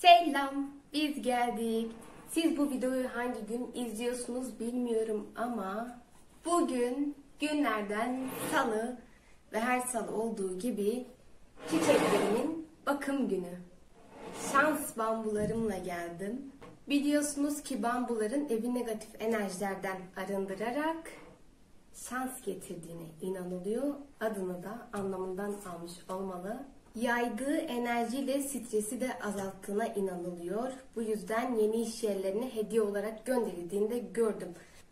Selam, biz geldik. Siz bu videoyu hangi gün izliyorsunuz bilmiyorum ama bugün günlerden salı ve her salı olduğu gibi çiçeklerimin bakım günü. Şans bambularımla geldim. Biliyorsunuz ki bambuların evi negatif enerjilerden arındırarak şans getirdiğine inanılıyor. Adını da anlamından almış olmalı. Yaydığı enerjiyle stresi de azalttığına inanılıyor. Bu yüzden yeni iş yerlerine hediye olarak gönderildiğini de gördüm.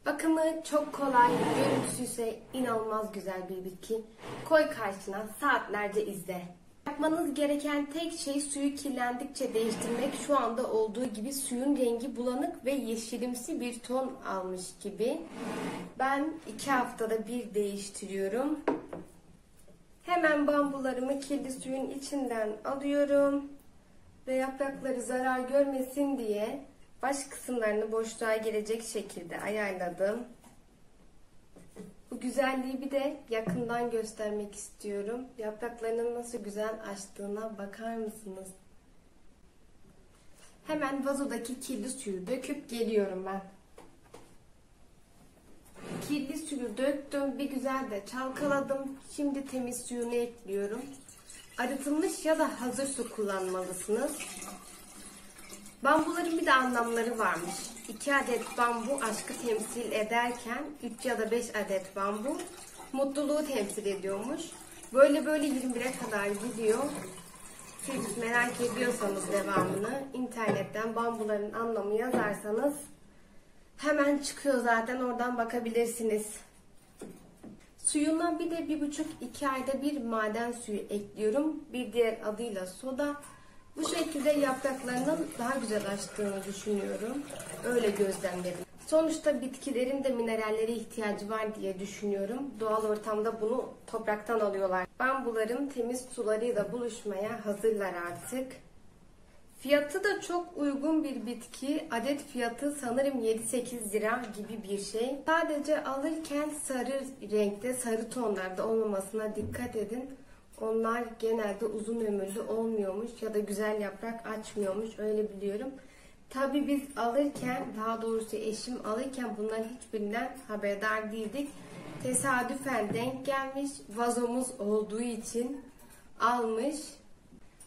Bakımı çok kolay, görüntüsü ise inanılmaz güzel bir bitki. Koy karşına saatlerce izle. Yapmanız gereken tek şey suyu kirlendikçe değiştirmek. Şu anda olduğu gibi suyun rengi bulanık ve yeşilimsi bir ton almış gibi. Ben iki haftada bir değiştiriyorum. Hemen bambularımı kirli suyun içinden alıyorum. Ve yaprakları zarar görmesin diye baş kısımlarını boşluğa gelecek şekilde ayarladım. Bu güzelliği bir de yakından göstermek istiyorum. Yapraklarının nasıl güzel açtığına bakar mısınız? Hemen vazodaki kirli suyu döküp geliyorum ben. Kirli suyu döktüm. Bir güzel de çalkaladım. Şimdi temiz suyunu ekliyorum. Arıtılmış ya da hazır su kullanmalısınız. Bambuların bir de anlamları varmış. 2 adet bambu aşkı temsil ederken 3 ya da 5 adet bambu mutluluğu temsil ediyormuş. Böyle böyle 21'e kadar gidiyor. Siz merak ediyorsanız devamını internetten bambuların anlamı yazarsanız hemen çıkıyor zaten oradan bakabilirsiniz. Suyuna bir de bir buçuk iki ayda bir maden suyu ekliyorum. Bir diğer adıyla soda. Bu şekilde yapraklarının daha güzel açtığını düşünüyorum. Öyle gözlemledim. Sonuçta bitkilerin de minerallere ihtiyacı var diye düşünüyorum. Doğal ortamda bunu topraktan alıyorlar. Bambularım temiz sularıyla buluşmaya hazırlar artık. Fiyatı da çok uygun bir bitki. Adet fiyatı sanırım 7-8 lira gibi bir şey. Sadece alırken sarı renkte, sarı tonlarda olmamasına dikkat edin. Onlar genelde uzun ömürlü olmuyormuş ya da güzel yaprak açmıyormuş öyle biliyorum. Tabi biz alırken daha doğrusu eşim alırken bunların hiçbirinden haberdar değildik. Tesadüfen denk gelmiş vazomuz olduğu için almış.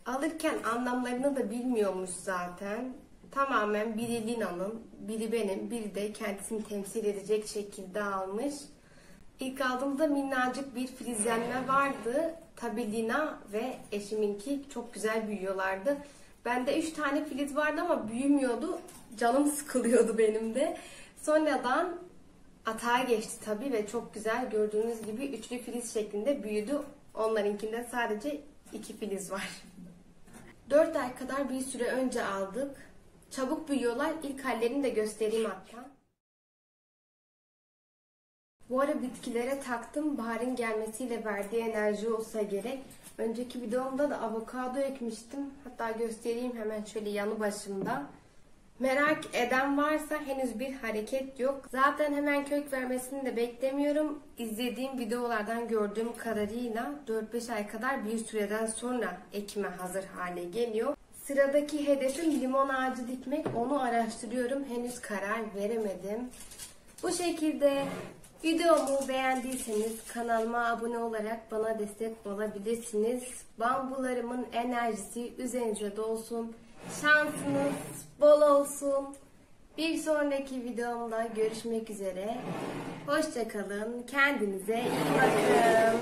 Alırken anlamlarını da bilmiyormuş zaten. Tamamen biri Lina'nın, biri benim, biri de kendisini temsil edecek şekilde almış. İlk aldığımda minnacık bir filizlenme vardı. Tabi Lina ve eşiminki çok güzel büyüyorlardı. Bende 3 tane filiz vardı ama büyümüyordu. Canım sıkılıyordu benim de. Sonradan atağa geçti tabi ve çok güzel gördüğünüz gibi üçlü filiz şeklinde büyüdü. Onlarınkinde sadece iki filiz var. 4 ay kadar bir süre önce aldık. Çabuk büyüyorlar. İlk hallerini de göstereyim hatta. Bu ara bitkilere taktım. Baharın gelmesiyle verdiği enerji olsa gerek. Önceki videomda da avokado ekmiştim. Hatta göstereyim hemen şöyle yanı başımda. Merak eden varsa henüz bir hareket yok. Zaten hemen kök vermesini de beklemiyorum. İzlediğim videolardan gördüğüm kadarıyla 4-5 ay kadar bir süreden sonra ekime hazır hale geliyor. Sıradaki hedefim limon ağacı dikmek. Onu araştırıyorum. Henüz karar veremedim. Bu şekilde videomu beğendiyseniz kanalıma abone olarak bana destek olabilirsiniz. Bambularımın enerjisi üzerinize dolsun. Şansınız bol olsun. Bir sonraki videomda görüşmek üzere. Hoşçakalın. Kendinize iyi bakın.